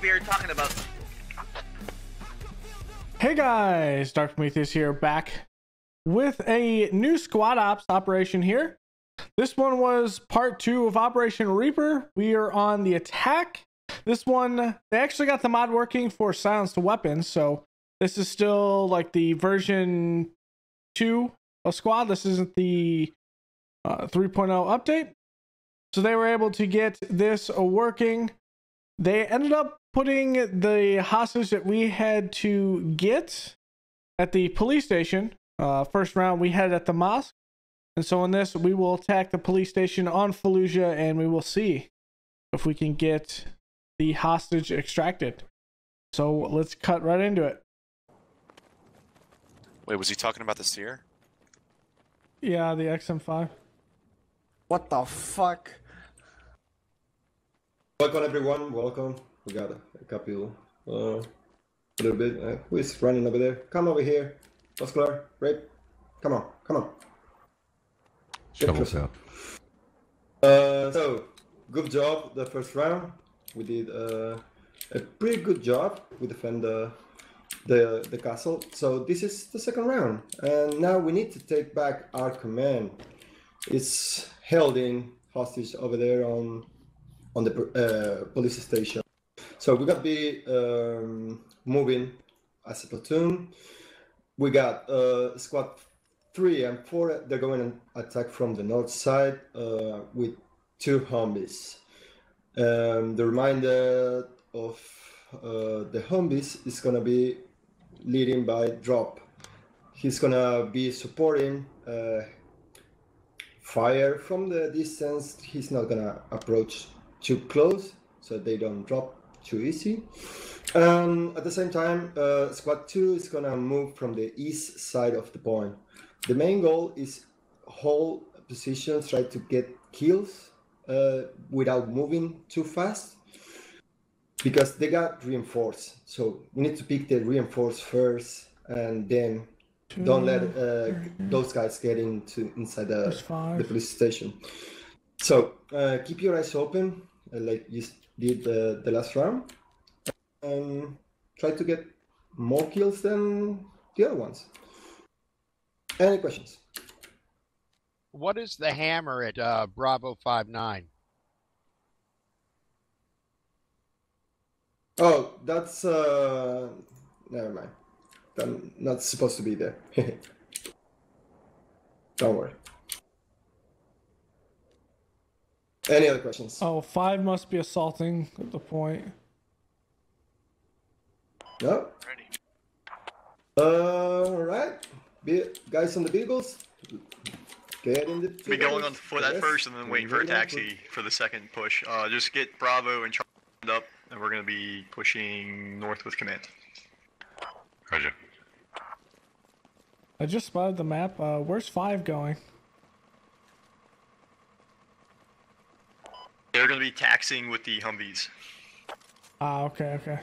Longbeard talking about? Hey guys, Dark Prometheus here, back with a new squad ops operation here. This one was part two of Operation Reaper. We are on the attack. This one, they actually got the mod working for silenced weapons, so this is still like the version two of squad. This isn't the uh, 3.0 update. So they were able to get this working. They ended up putting the hostage that we had to get at the police station. Uh, first round, we had at the mosque. And so in this, we will attack the police station on Fallujah and we will see if we can get the hostage extracted. So let's cut right into it. Wait, was he talking about the seer? Yeah, the XM5. What the fuck? Welcome everyone, welcome. We got a couple, uh, a little bit. Uh, who is running over there? Come over here. Oscar, Rape. Come on, come on. Shovels out. Uh, so, good job the first round. We did uh, a pretty good job. We defend the, the the castle. So this is the second round, and now we need to take back our command. It's held in hostage over there on on the uh, police station. So we got to be um, moving as a platoon. We got uh, squad three and four. They're going to attack from the north side uh, with two Humvees. Um, the remainder of uh, the Humvees is to be leading by Drop. He's to be supporting uh, fire from the distance. He's not to approach too close so they don't drop too easy. And at the same time, uh, squad 2 is going to move from the east side of the point. The main goal is hold positions, try to get kills uh, without moving too fast because they got reinforced. So we need to pick the reinforced first and then don't let uh, those guys get into inside the, the police station. So uh, keep your eyes open, uh, like you did the, the last round, and try to get more kills than the other ones. Any questions? What is the hammer at uh, Bravo Five Nine? Oh, that's uh, never mind. I'm not supposed to be there. Don't worry. Any other questions? Oh, five must be assaulting at the point. No. All right, Be- guys on the Beagles, get in the. Be going on foot at Yes, first and then waiting for a moving on foot. taxi for the second push. Uh, just get Bravo and Charlie up, and we're gonna be pushing north with command. Roger. I just spotted the map. Uh, where's five going? They're gonna be taxing with the Humvees. Ah, okay, okay.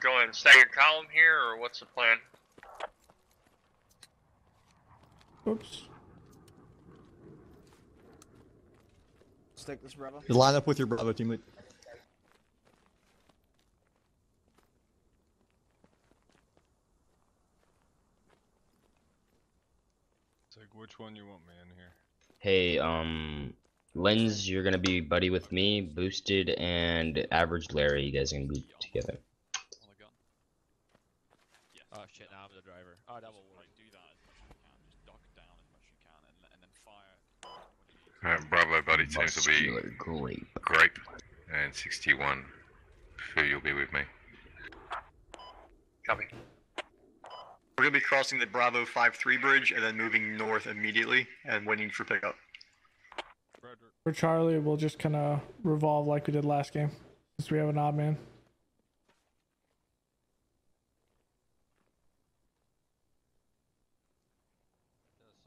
Going staggered column here, or what's the plan? Oops. Let's take this, brother. You line up with your Bravo teammate. It's like, which one you want me in here? Hey, um, Lens, you're gonna be buddy with me, Boosted, and Average Larry. You guys are gonna be together. On the gun? Yeah. Oh shit, now I'm the driver. Oh, that will work. do that as much as you can. Just dock down as much as you can, and, and then fire. Alright, Bravo buddy teams will be Muscular grape. Grape and 61. Who you'll be with me. Copy. We're gonna be crossing the Bravo 5-3 bridge and then moving north immediately and waiting for pickup. For Charlie, we'll just kind of revolve like we did last game, since we have an odd man.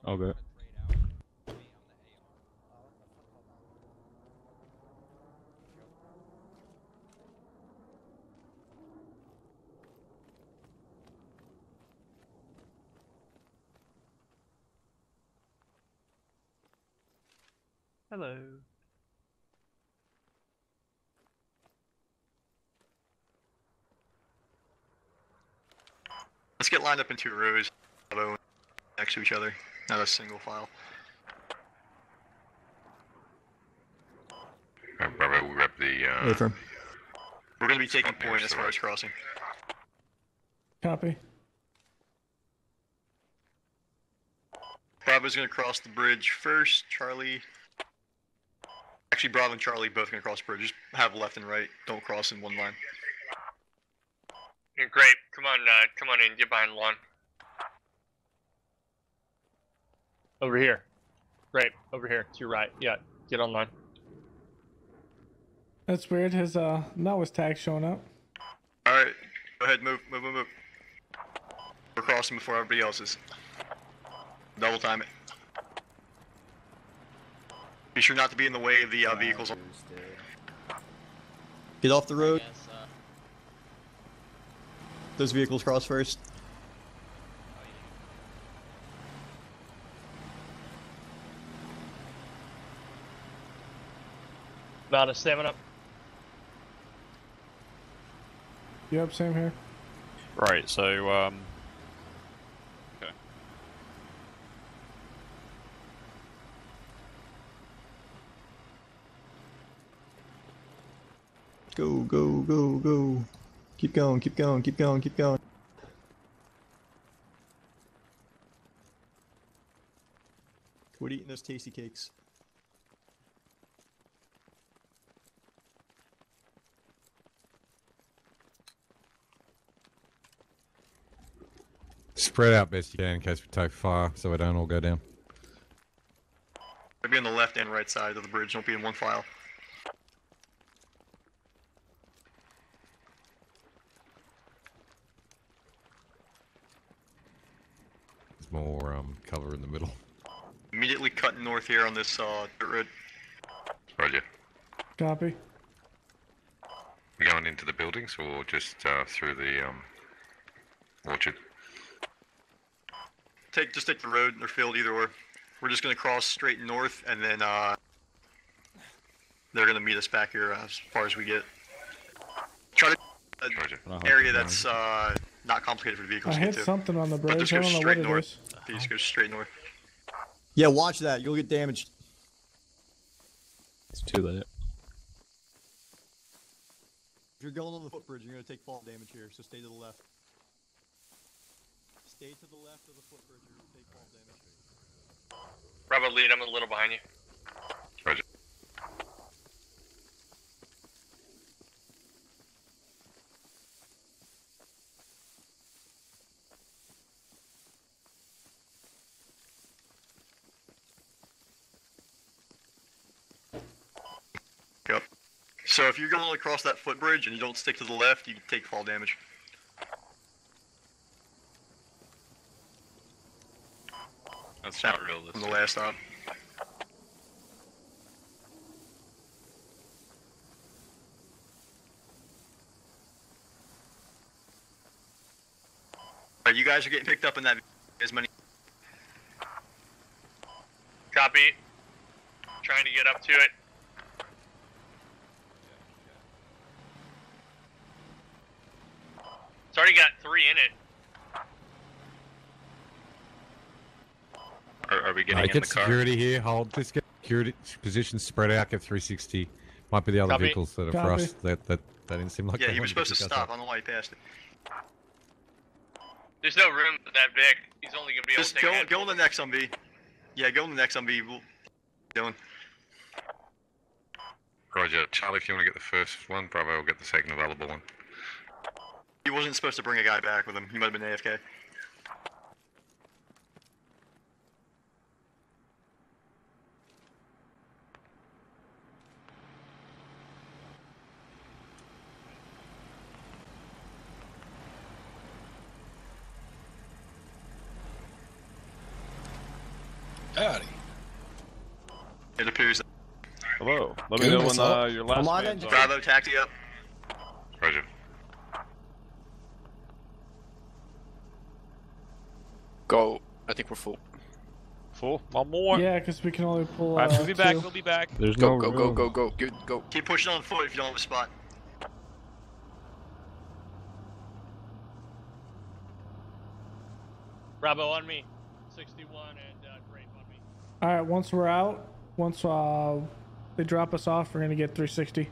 Okay. Hello. Let's get lined up in two rows, next to each other, not a single file. Uh, Bravo, we rep the. Uh, Affirm. We're going to be taking point as far right. as crossing. Copy. Bravo's going to cross the bridge first. Charlie Actually, Bravo and Charlie both going to cross the bridge. Just have left and right. Don't cross in one line. You're great. Come on, uh, come on in. Get behind the lawn. Over here. Great. Over here. To your right. Yeah. Get online. That's weird. His uh Noah's tag showing up. All right, go ahead, move, move, move, move. We're crossing before everybody else is. Double time it. Be sure not to be in the way of the uh, vehicles. Get off the road. Those vehicles cross first. About a seven stamina. Yep, same here. Right, so, um. Go, go, go, go. Keep going, keep going, keep going, keep going. Quit eating those tasty cakes. Spread out best you can in case we take fire, so we don't all go down. Be on the left and right side of the bridge. Don't be in one file. There's more um, cover in the middle. Immediately cutting north here on this uh, dirt road. Roger. Copy. We going into the buildings or just uh, through the um, orchard? Take just take the road or field either or. We're just gonna cross straight north and then uh, they're gonna meet us back here uh, as far as we get. Try to an Roger. area that's uh, not complicated for the I vehicles to get hit to. something on the But bridge. just I go don't know what straight north. is. Please go straight north. Yeah, watch that. You'll get damaged. It's too late. If you're going on the footbridge, you're gonna take fall damage here, so stay to the left. Stay to the left of the footbridge, you're gonna take fall damage. Bravo lead. I'm a little behind you. Roger. Yep. So if you're going across that footbridge and you don't stick to the left, you take fall damage. That's not real. From the last stop. Alright, you guys are getting picked up in that as many. Copy. Trying to get up to it. Already got three in it. Are, are we getting in get the car? security here. Hold. Just get security positions spread out. Get 360. Might be the other Copy. vehicles that are for us. That that that didn't seem like. Yeah, he was supposed to stop. up. I don't know why he passed it. There's no room for that Vic. He's only gonna be able Just to take go, go on the next MV. Yeah, go on the next MV. We'll, Dylan. Roger. Charlie, if you want to get the first one, Bravo will get the second available one. He wasn't supposed to bring a guy back with him. He might have been AFK. Howdy. It appears that Hello. Let me know when uh, your last Come on in. on. Bravo taxi up. Roger. Go. I think we're full. Full. One more. Yeah, because we can only pull. Alright, Uh, we'll be back. We'll be back. There's Go, no go, go, room. go, go. Go. Keep pushing on foot if you don't have a spot. Bravo on me. 61 and uh, Grape on me. All right, once we're out, once uh, they drop us off, we're gonna get 360.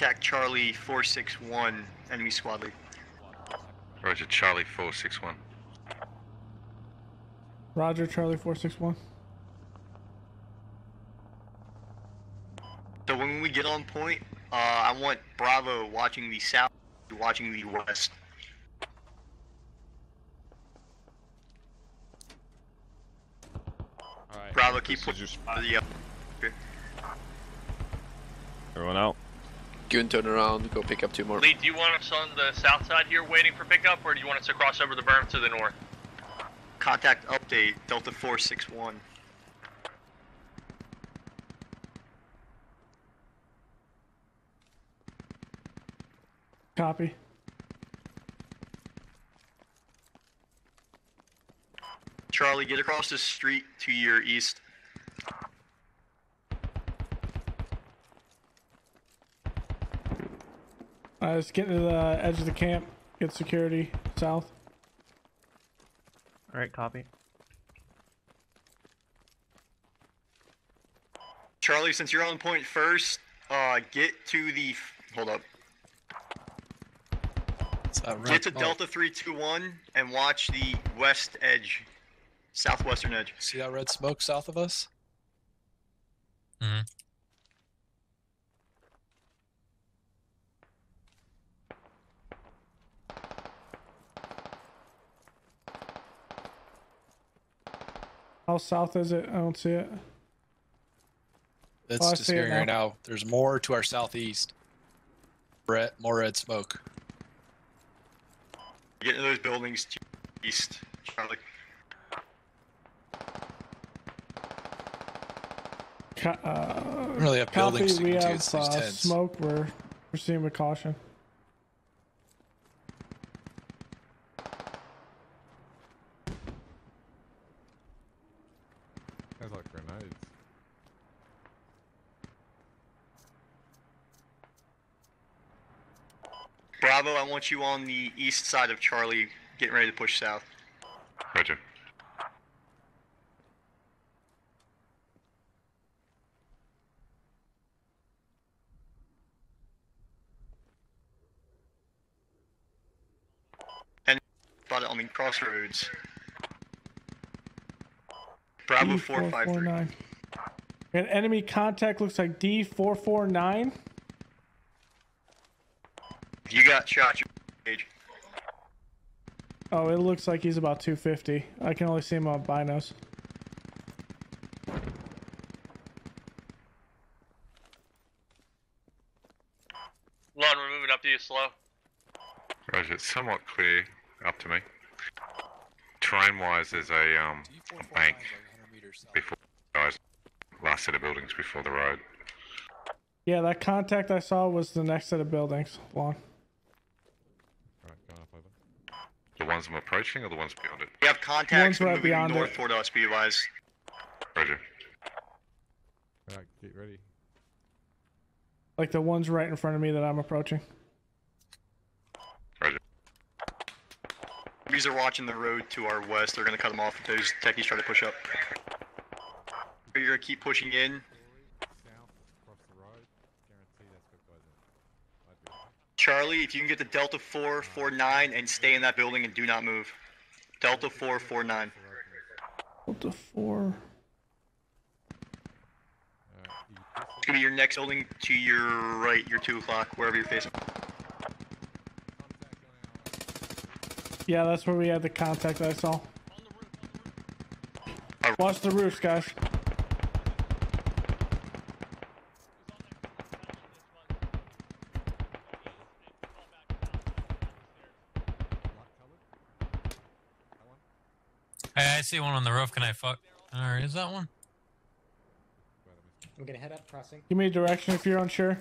Contact Charlie 461, enemy squad lead. Roger, Charlie 461. Roger, Charlie 461. So when we get on point, uh, I want Bravo watching the south, watching the west. Alright. Bravo, keep pushing to the uh. Everyone out. You can turn around, go pick up two more. Lee, do you want us on the south side here waiting for pickup, or do you want us to cross over the berm to the north? Contact update Delta 461. Copy. Charlie, get across the street to your east. Uh, let's get to the edge of the camp. Get security south. All right, copy. Charlie, since you're on point first, uh, get to the. Hold up. Get to Delta 321 and watch the west edge, southwestern edge. See that red smoke south of us? Mhm. How south is it? I don't see it. It's Oh, I see it now. right now. There's more to our southeast. Red, more red smoke. Get into those buildings to east, Charlie. Uh, really have copy, buildings to we have uh, smoke. We're proceeding with caution. Sounds like grenades. Bravo, I want you on the east side of Charlie, getting ready to push south. Roger. And spot it on the crossroads. Bravo 453. D449. An enemy contact looks like D449. You got shot. You. Oh, it looks like he's about 250. I can only see him on binos. Lon, we're moving up to you slow. Roger, it's somewhat clear up to me. Terrain wise, there's a, um, a bank before guys. Last set of buildings before the road. Yeah, that contact I saw was the next set of buildings. Long. The ones I'm approaching or the ones beyond it? We have contacts One's right moving beyond north it. toward us, be advised. Roger. Alright, get ready. Like the ones right in front of me that I'm approaching. Roger. These are watching the road to our west. They're gonna cut them off if those techies try to push up. You're gonna keep pushing in. Charlie, if you can get to Delta 449 and stay in that building and do not move. Delta 449. Delta 4. It's gonna be your next building to your right, your 2 o'clock, wherever you're facing. Yeah, that's where we had the contact I saw. Watch the roofs, guys. Hey, I see one on the roof. Can I fuck? Alright, is that one? I'm gonna head up crossing. Give me a direction if you're unsure.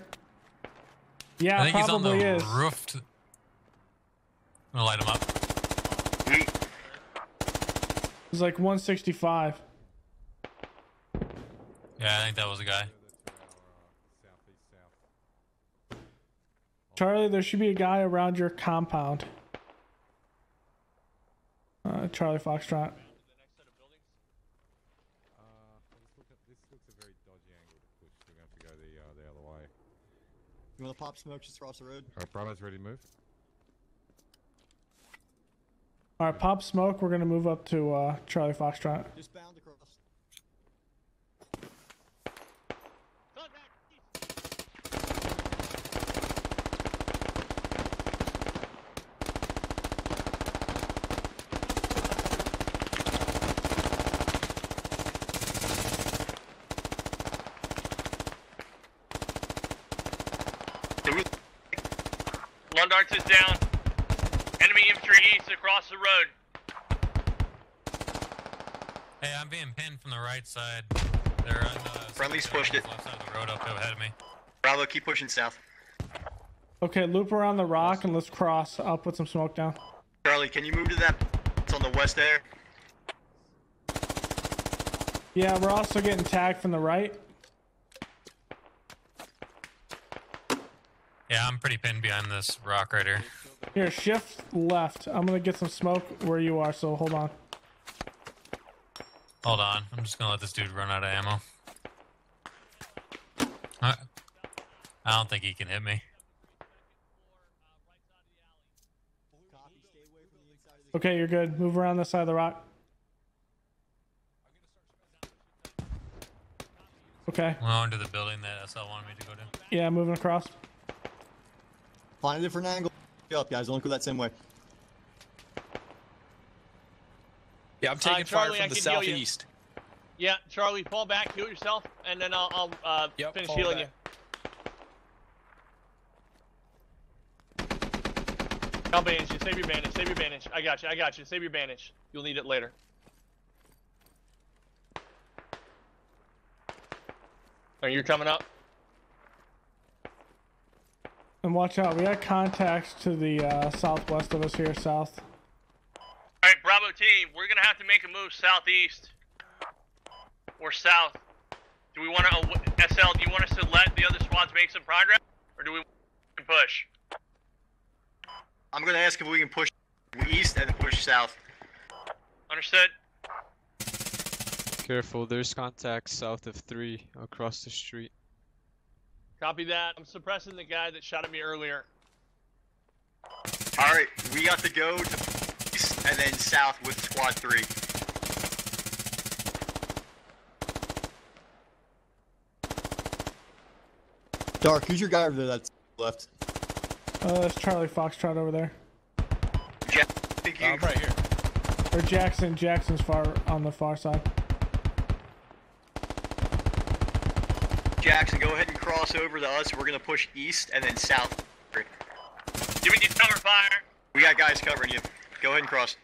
Yeah, I think he's on probably the is. roof. To... I'm gonna light him up. It's like 165. Yeah, I think that was a guy. Charlie, there should be a guy around your compound. Uh, Charlie Foxtrot. You want to pop smoke just across the road? Alright, Bravo's ready to move. All right, pop smoke. We're gonna move up to uh, Charlie Foxtrot. Just bound across. Lundarts is down. Enemy infantry east across the road. Hey, I'm being pinned from the right side. They're on the Friendly's pushed it. left side of the road up ahead of me. Bravo, keep pushing south. Okay, loop around the rock and let's cross. I'll put some smoke down. Charlie, can you move to that? It's on the west there. Yeah, we're also getting tagged from the right. Yeah, I'm pretty pinned behind this rock right here. Here, shift left. I'm gonna get some smoke where you are, so hold on. Hold on. I'm just gonna let this dude run out of ammo. Uh, I don't think he can hit me. Okay, you're good. Move around this side of the rock. Okay. I'm going to the building that SL wanted me to go to. Yeah, moving across. Find a different angle. Up, guys. Don't go that same way. Yeah, I'm Uh, taking Charlie, fire I from the can heal you. southeast. Yeah, Charlie, fall back, heal yourself, and then I'll, I'll uh, Yep, finish healing back. you. I'll bandage you. Save your bandage. Save your bandage. I got you. I got you. Save your bandage. You'll need it later. Are you coming up? And watch out, we got contacts to the uh, southwest of us here, south. Alright, Bravo team, we're gonna have to make a move southeast. Or south. Do we want to, SL, do you want us to let the other squads make some progress? Or do we wanna push? I'm gonna ask if we can push east and push south. Understood? Careful, there's contacts south of 3 across the street. Copy that. I'm suppressing the guy that shot at me earlier. Alright, we got to go to east and then south with squad 3. Dark, who's your guy over there that's left? Uh, that's Charlie Foxtrot over there. Jack, thank you. I'm right here. Or Jackson. Jackson's far on the far side. Jackson, go ahead and cross over to us. We're gonna push east and then south. Giving you cover fire. We got guys covering you. Go ahead and cross.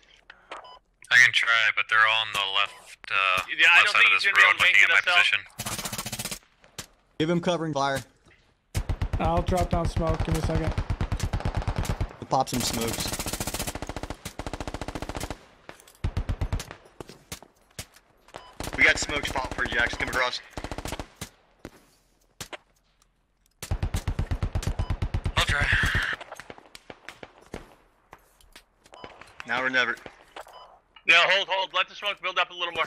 I can try, but they're all on the left, uh, Yeah, I left side of this gonna be able road looking at my us position. Give him covering fire. I'll drop down smoke. Give me a second. We'll pop some smokes. We got smoke spot for you, Jackson. Come across. Or never. No, hold, hold. Let the smoke build up a little more.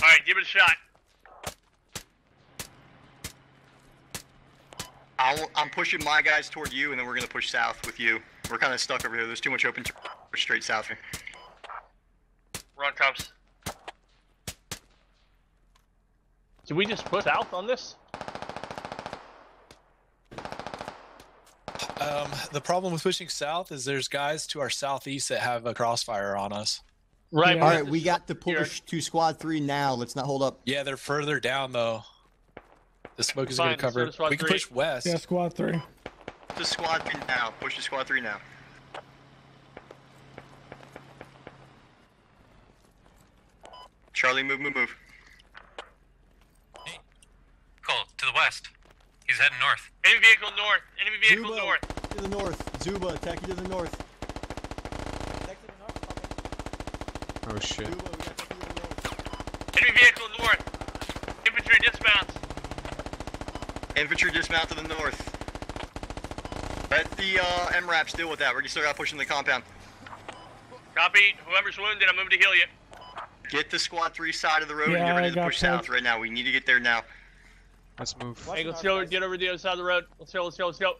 Alright, give it a shot. I'll, I'm pushing my guys toward you, and then we're gonna push south with you. We're kind of stuck over here. There's too much open. Straight south here. Run comes. Did we just push south on this? Um, the problem with pushing south is there's guys to our southeast that have a crossfire on us. Right. All right, we got to push to squad three now. Let's not hold up. Yeah, they're further down though. The smoke is Fine, going to cover. so we can three. push west. Yeah, squad three. To squad three now. Push to squad three now. Charlie, move, move, move. west. He's heading north. Enemy vehicle north. Enemy vehicle Zubo, north. To the north. Zuba, attack you to the north. Oh shit. Enemy vehicle north. Infantry dismount. Infantry dismount to the north. Let the uh, MRAPs deal with that. We're still got pushing the compound. Copy. Whoever's wounded, I'm moving to heal you. Get the squad three side of the road Yeah, and get I ready to push that. south right now. We need to get there now. Let's move. Watch Hey, the let's go. guys. Get over the other side of the road. Let's go. Let's go. Let's go.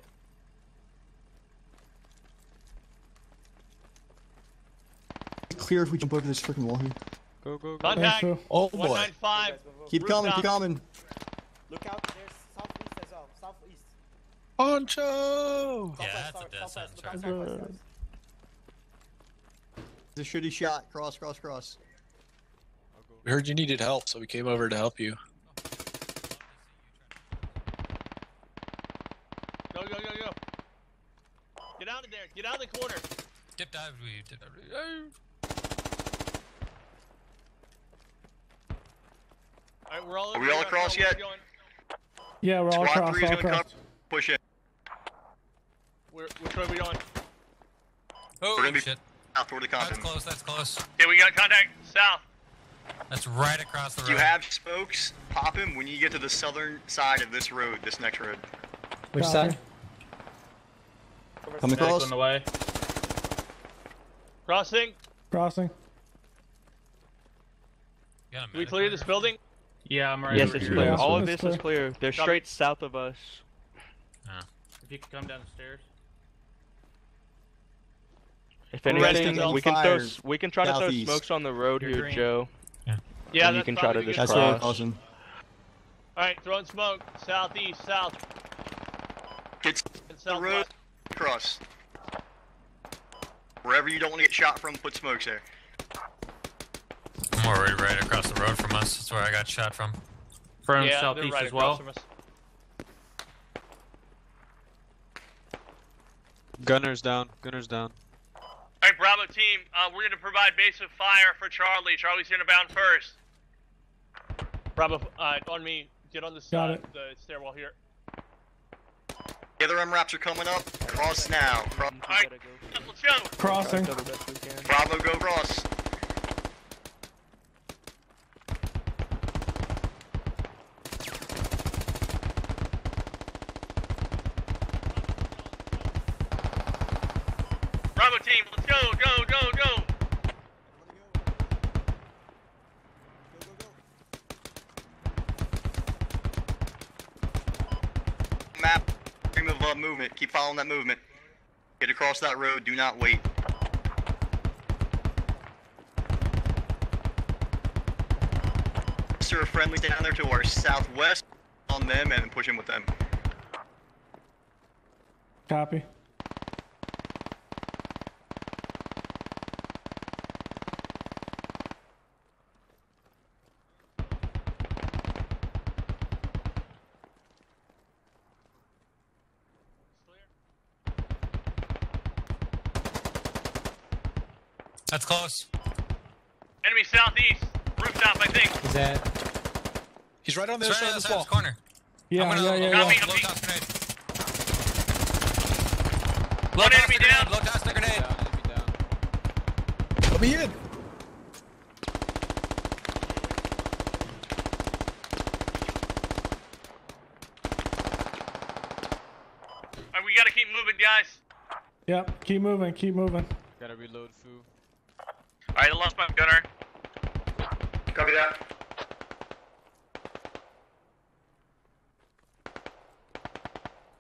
Clear if we jump over this freaking wall here. Go, go, go. Contact. Oh boy. 195. Keep coming, keep coming. Look out, there's southeast as well. Southeast. Poncho! Yeah, Southwest, that's a death southwest, sentence right there. It's a shitty shot. Cross, cross, cross. We heard you needed help, so we came over to help you. Go, go, go, go. Get out of there. Get out of the corner. Dip dive, we dip dive. All right, we're all Are we all across Where yet? we? Yeah, we're all Squad across, three all gonna across. come. Push in. Where, which way are we going? Oh, gonna be- shit. South toward the continent. That's close, that's close. Okay, we got contact south. That's right across the road. you have spokes, pop them when you get to the southern side of this road, this next road. Which side? Come across. way. Crossing. Crossing. You got a Do we clear this building? Yeah, I'm right Yes, it's clear. Yeah, All of it's this is clear. clear. They're Copy. straight south of us. If you could come down the stairs. If We're anything, to we can throw. Fire We can try to throw southeast. smokes on the road You're here, green. Joe. Yeah, And you that's can try to good. just That's what we're cross. crossing. All right, throwing smoke. Southeast, south, Get and the road southwest. Across. Wherever you don't want to get shot from, put smokes there. I'm already right across the road from us. That's where I got shot from. From yeah, they're southeast right as well. Gunner's down. Gunner's down. All right, Bravo team, uh, we're going to provide base of fire for Charlie. Charlie's going to bound first. Bravo, uh, on me. Get on this Got uh, it. the stairwell here. The other MRAPs are coming up. Cross now. Bra- All right, let's go. Crossing. Try to do the best we can. Bravo, go cross. Bravo team, let's go, go, go, go. Map. Uh, movement. Keep following that movement. Get across that road. Do not wait. Sir, friendly down there to our southwest. On them and push in with them. Copy. That's close. Enemy southeast, rooftop, I think. Is that? He's right on the It's other right side on of the this wall. this corner. Yeah, I'm gonna yeah, low, yeah, low, yeah. Copy, low I'm toss grenade. Low toss enemy the grenade, down. Low toss the grenade. Let me in. All right, we got to keep moving, guys. Yep. Keep moving. Keep moving. Gotta reload, foo. All right, I lost my gunner. Copy that.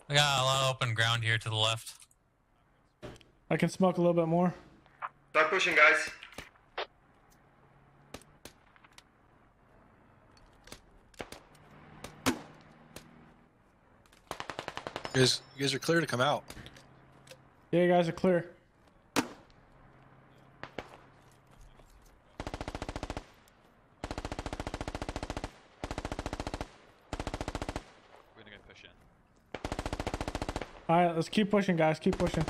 We got a lot of open ground here to the left. I can smoke a little bit more. Start pushing, guys. You guys, you guys are clear to come out. Yeah, you guys are clear. We're gonna go push in. All right, let's keep pushing, guys. Keep pushing.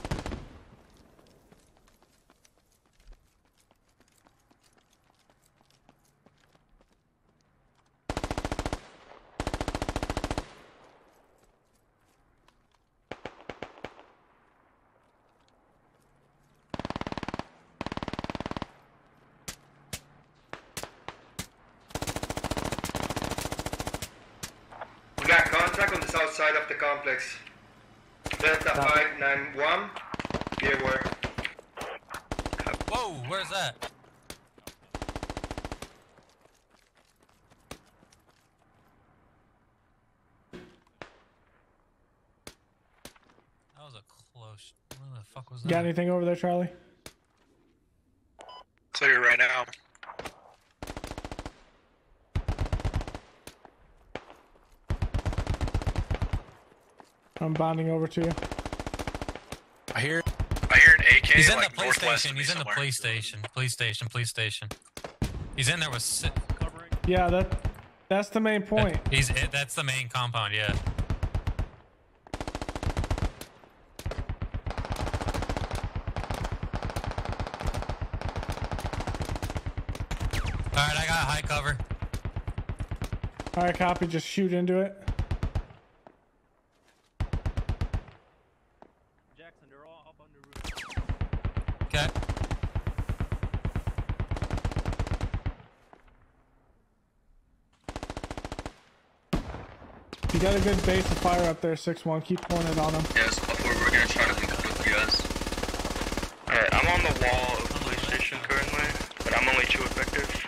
track on the south side of the complex. Delta 591. Be aware. Whoa, where's that? That was a close. What the fuck was that? Got anything over there, Charlie? So you're right now. I'm bonding over to you. I hear. I hear an AK. He's in like, the police station. He's in the somewhere. police station. Police station. Police station. He's in there with. si- Yeah, that that's the main point. He's. eh, That's the main compound. Yeah. All right, I got high cover. All right, copy. Just shoot into it. Jackson, they're all up on the roof. Okay. You got a good base of fire up there, six one. Keep pouring it on them. Yes, before we're gonna try to link up with you guys. Alright, I'm on the wall of the police station currently, but I'm only two effective.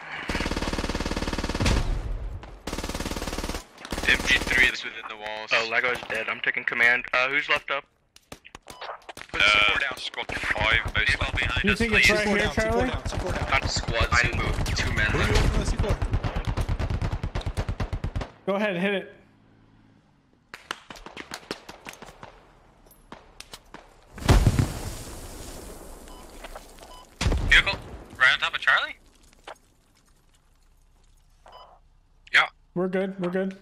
MG3 is within the walls. Oh, Lego's dead. I'm taking command. Uh, who's left up? Put uh, down. Squad 5 most well behind You us, think it's right here, Charlie? Not squads, two move, two men. Go ahead, hit it. Vehicle right on top of Charlie. Yeah. We're good. We're good.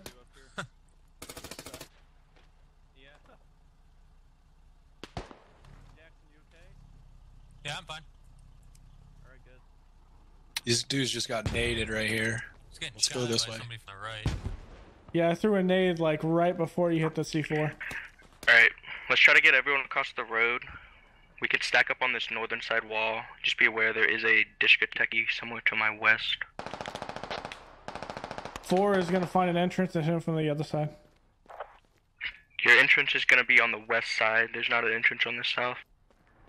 Yeah, I'm fine. Alright, good. These dudes just got naded right here. Let's go this way. from the right. Yeah, I threw a nade like right before you hit the C4. Alright, let's try to get everyone across the road. We could stack up on this northern side wall. Just be aware there is a discotheque somewhere to my west. Four is gonna find an entrance and hit him from the other side. Your entrance is going to be on the west side. There's not an entrance on the south.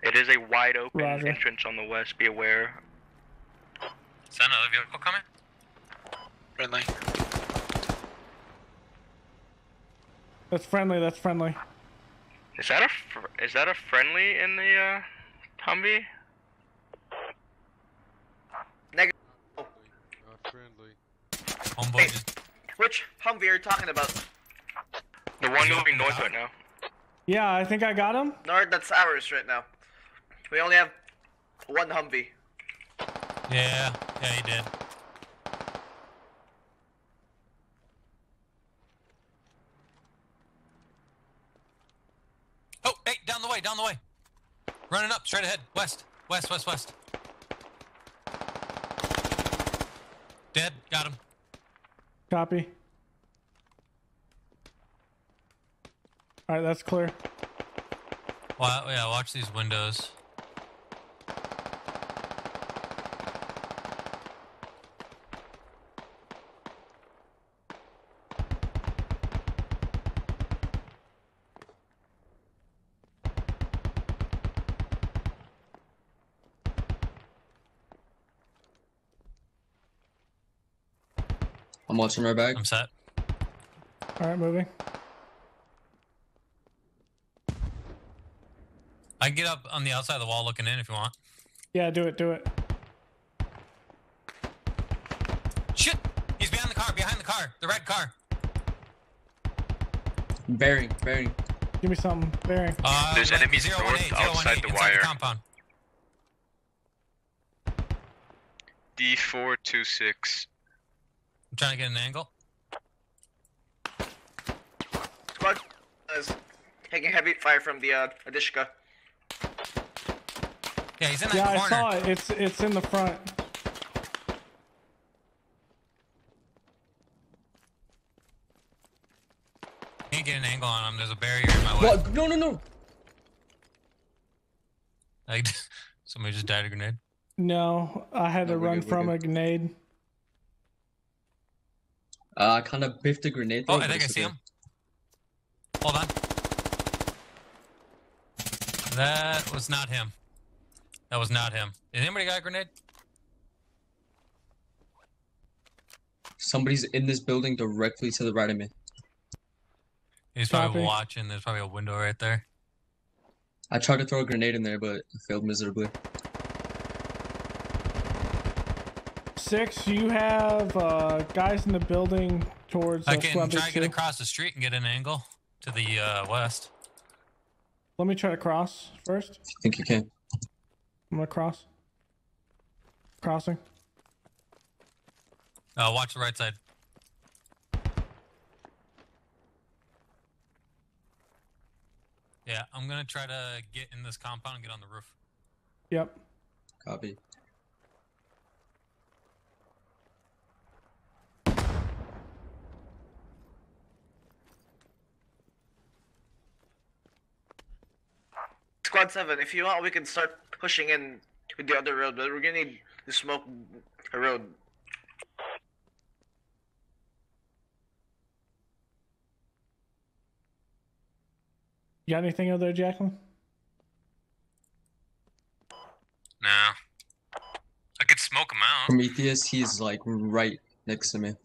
It is a wide open Roger. entrance on the west. Be aware. Is that another vehicle coming? Friendly. That's friendly. That's friendly. Is that a fr- is that a friendly in the uh, Humvee? Negative. Homeboy just Which Humvee are you talking about? The one moving north right now. Yeah, I think I got him. North, that's ours right now. We only have one Humvee. Yeah, yeah, he did. Oh, hey, down the way, down the way. Running up, straight ahead, west, west, west, west. Dead, got him. Copy. All right, that's clear. Wow, yeah, watch these windows. I'm watching my back. I'm set. All right, moving. I can get up on the outside of the wall looking in if you want. Yeah, do it. Do it. Shit! He's behind the car, behind the car, the red car. Bearing, bearing. Give me something. Bearing. Uh, There's right, enemies 018, north 018, outside the inside wire. compound. D426. I'm trying to get an angle. Squad is taking heavy fire from the uh, Adishka. Yeah, he's in that Yeah, I saw it. It's it's in the front. Can't get an angle on him. There's a barrier in my way. What? No, no, no. Like, somebody just died of a grenade. No, I had No, to run good, we're from a grenade. Uh, I kind of biffed a grenade. Oh, I think I see him. Hold on. That was not him. That was not him. Did anybody got a grenade? Somebody's in this building directly to the right of me. He's probably Copy. watching. There's probably a window right there. I tried to throw a grenade in there, but failed miserably. Six, you have uh, guys in the building towards. Uh, I can Swabby try to get across the street and get an angle to the uh, west. Let me try to cross first. I think you can. I'm gonna cross. Crossing. Uh, watch the right side. Yeah, I'm gonna try to get in this compound and get on the roof. Yep. Copy. Squad 7, if you want, we can start pushing in with the other road, but we're gonna need to smoke a road. You got anything over there, Jacqueline? No. I could smoke him out. Prometheus, he's like right next to me.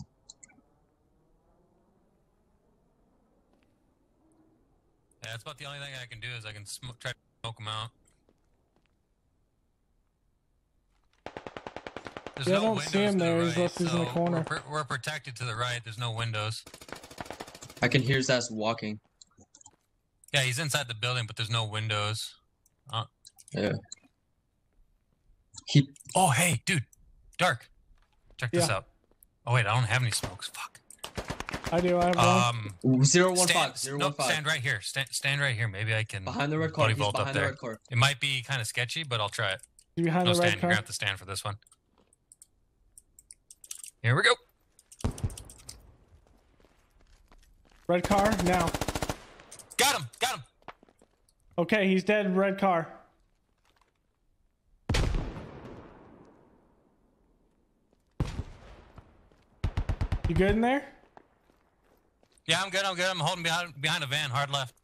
Yeah, that's about the only thing I can do is I can smoke, try to smoke him out. There's Yeah, I don't see him to the there. He's right, left- he's in the corner. We're, pr- we're protected to the right. There's no windows. I can hear his ass walking. Yeah, he's inside the building, but there's no windows. Uh, Yeah. He. Oh, hey, dude, Dark. Check this Yeah. out. Oh wait, I don't have any smokes. Fuck. I do. I have one. Um, Zero one stand, five, zero no, one five. stand right here. Stand, stand right here. Maybe I can Behind the red car, buddy he's up behind the there. red car. It might be kind of sketchy, but I'll try it. You behind no the red stand. car? You're gonna have to stand for this one. Here we go. Red car now. Got him. Got him. Okay, he's dead. Red car. You good in there? Yeah, I'm good. I'm good. I'm holding behind behind a van, hard left.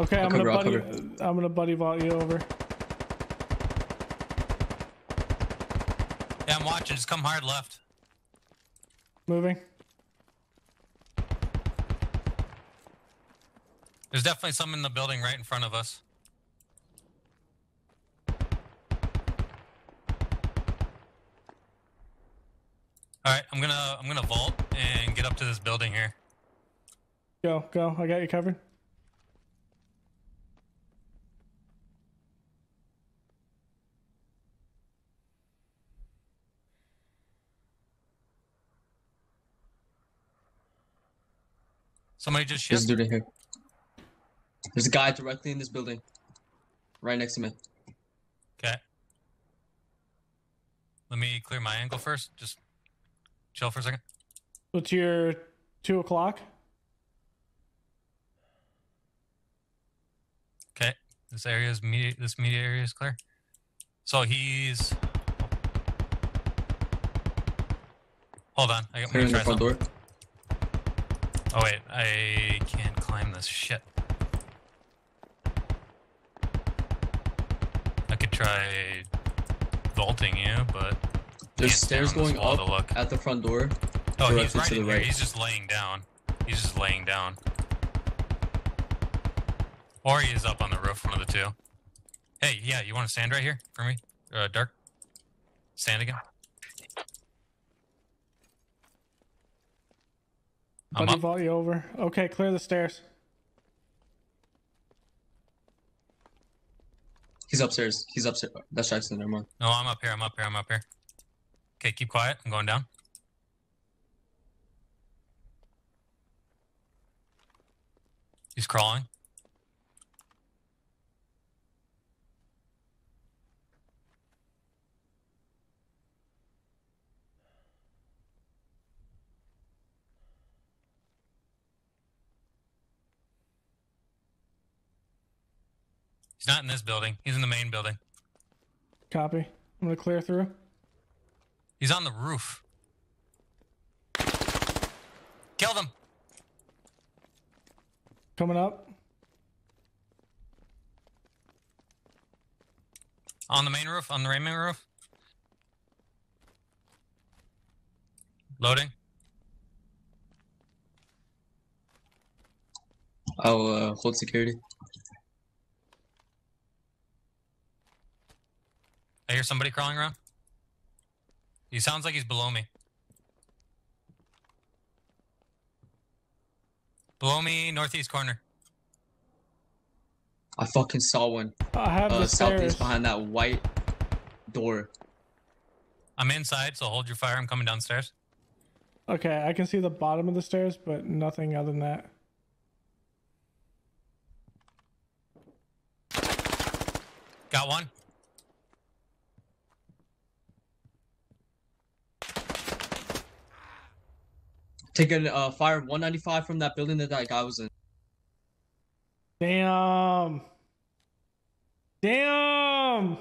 Okay, I'll I'm gonna buddy. cover. I'm gonna buddy vault you over. Yeah, I'm watching. Just come hard left. Moving. There's definitely some in the building right in front of us. All right, I'm gonna I'm gonna vault and get up to this building here. Go, go. I got you covered. Somebody just There's a shipped. dude in here. There's a guy directly in this building. Right next to me. Okay. Let me clear my angle first. Just chill for a second. What's your two o'clock? Okay. This area is media. This media area is clear. So he's. Hold on. I got Clearing me the try front door. Oh wait, I can't climb this shit. I could try vaulting you, but There's can't stairs on going up look. at the front door. Oh, directly he's right to the in here. right. He's just laying down. He's just laying down. Or he is up on the roof, one of the two. Hey, yeah, you want to stand right here for me? Uh, Dark? Stand again. I'm Buddy up. vault you over. Okay, clear the stairs. He's upstairs. He's upstairs. That's Jackson. Never mind. No, I'm up here. I'm up here. I'm up here. Okay, keep quiet. I'm going down. He's crawling. He's not in this building. He's in the main building. Copy. I'm gonna clear through. He's on the roof. Kill them. Coming up. On the main roof. On the main roof. Loading. I'll uh, hold security. I hear somebody crawling around. He sounds like he's below me. Below me, northeast corner. I fucking saw one. I have uh, the southeast stairs. behind that white door. I'm inside, so hold your fire. I'm coming downstairs. Okay, I can see the bottom of the stairs, but nothing other than that. Got one. Taking uh, fire 195 from that building that that guy was in. Damn. Damn.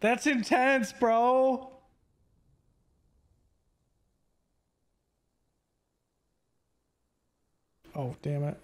That's intense, bro. Oh, damn it.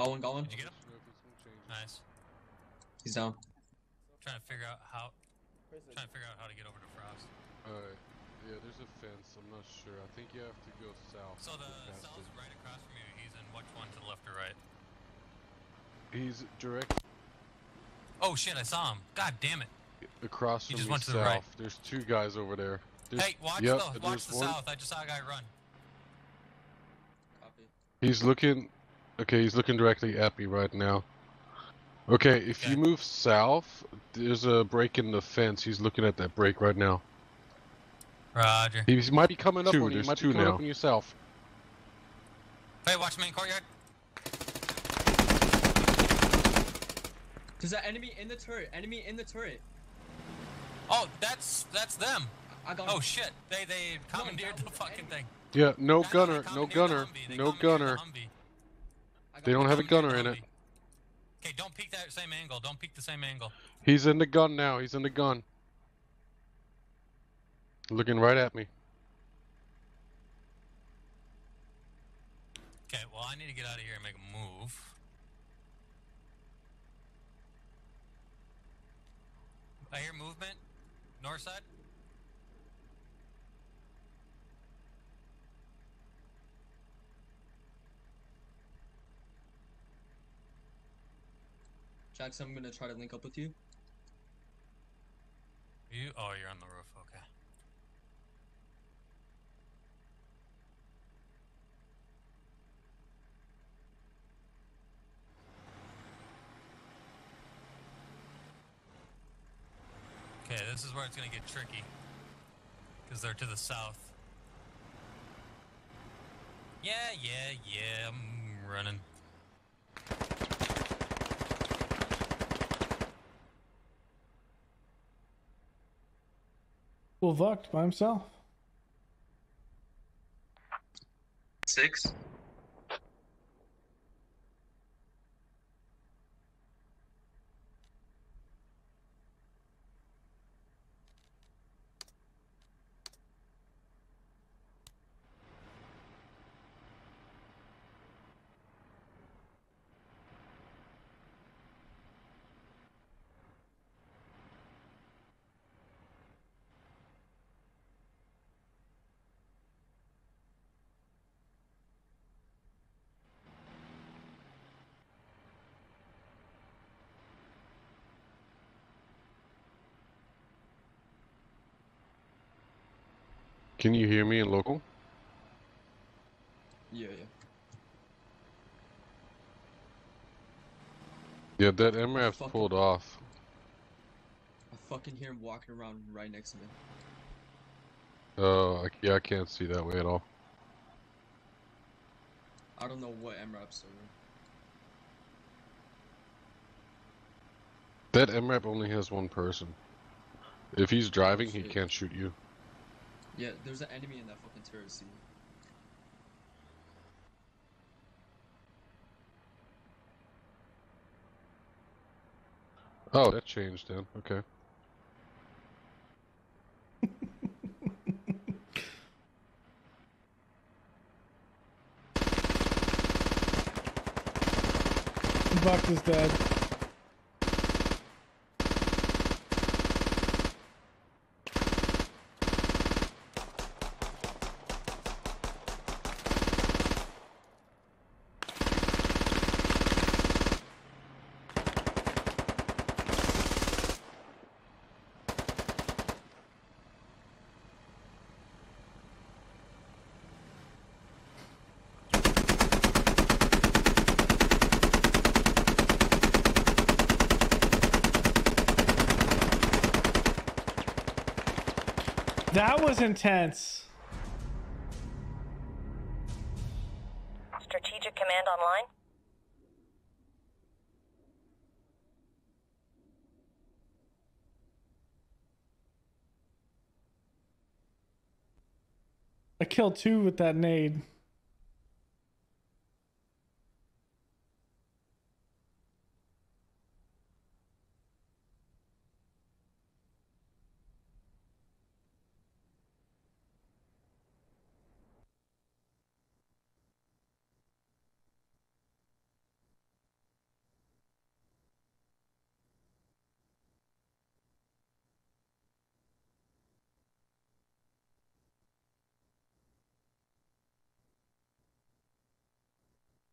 Got one, got one. Did you get him? Nice. He's down. Trying to figure out how. Trying to figure out how to get over to Frost. Alright. Yeah, there's a fence. I'm not sure. I think you have to go south. So the past cell's it. right across from you. He's in which one to the left or right? He's direct Oh shit! I saw him. God damn it! across He from just me went to the south. right. There's two guys over there. There's, hey, watch yep, the and watch the one- south. I just saw a guy run. Copy. He's looking. Okay, he's looking directly at me right now. Okay, if you move south, there's a break in the fence. He's looking at that break right now. Roger. He he might be coming up Two, on you. He might two be coming now. up on you south. Hey, watch main courtyard. There's an enemy in the turret. Enemy in the turret. Oh, that's that's them. I got Oh him. shit! They they commandeered the fucking thing. Yeah, no gunner, no gunner, no gunner. They don't have a gunner in it. Okay, don't peek that same angle. Don't peek the same angle. He's in the gun now. He's in the gun. Looking right at me. Okay, well I need to get out of here and make a move. I hear movement. North side. Jackson, I'm gonna try to link up with you. You? Oh, you're on the roof. Okay. Okay, this is where it's gonna get tricky. Because they're to the south. Yeah, yeah, yeah, I'm running. Well, Vucked by himself. Six. Can you hear me in local? Yeah, yeah. Yeah, that MRAP's Fuck. pulled off. I fucking hear him walking around right next to me. Uh, I- yeah, I can't see that way at all. I don't know what MRAPs are. That MRAP only has one person. If he's driving, he can't shoot you. Yeah, there's an enemy in that fucking turret seat. Oh, that changed then. Okay. Buck is dead. That was intense. Strategic command online. I killed two with that nade.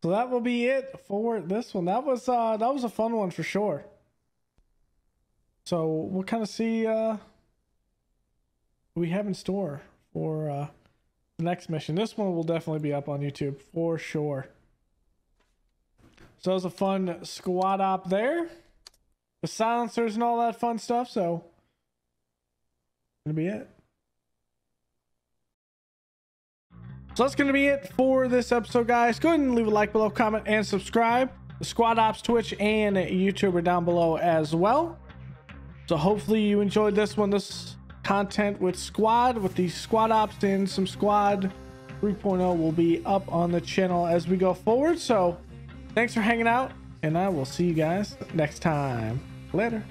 So that will be it for this one. That was uh that was a fun one for sure. So we'll kind of see uh we have in store for uh the next mission. This one will definitely be up on YouTube for sure. So it was a fun squad op there. The silencers and all that fun stuff, so gonna be it. So that's going to be it for this episode, guys. Go ahead and leave a like below, comment, and subscribe. The Squad Ops Twitch and YouTube are down below as well. So hopefully you enjoyed this one. This content with Squad, with the Squad Ops and some Squad 3.0 will be up on the channel as we go forward. So thanks for hanging out, and I will see you guys next time. Later.